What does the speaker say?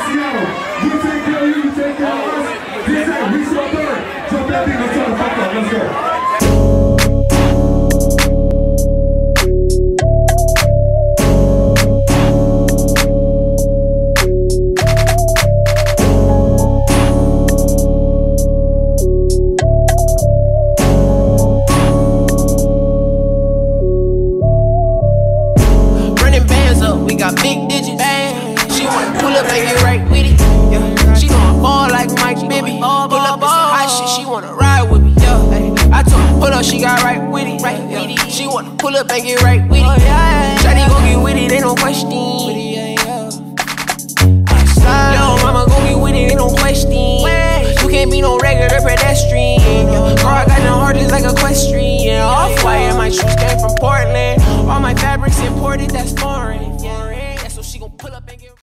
of Seattle. Take care of you, you take care of us. This is we third. That the fuck up. Let's go. We got big digits. Wanna pull up and get right with it. Yeah. She gon' ball like Mike Bibby. Pull up, it's some hot shit. She wanna ride with me. Yeah. I told her pull up, she got right with it. Right with it. She wanna pull up and get right with it. Shawty gon' get with it, ain't no question. Little mama gon' get with it, ain't no question. You can't be no regular pedestrian. Yeah. Girl, I got no heart just like equestrian. Off white, and my shoes came from Portland. All my fabrics imported, that's foreign. Yeah, so she gon' pull up.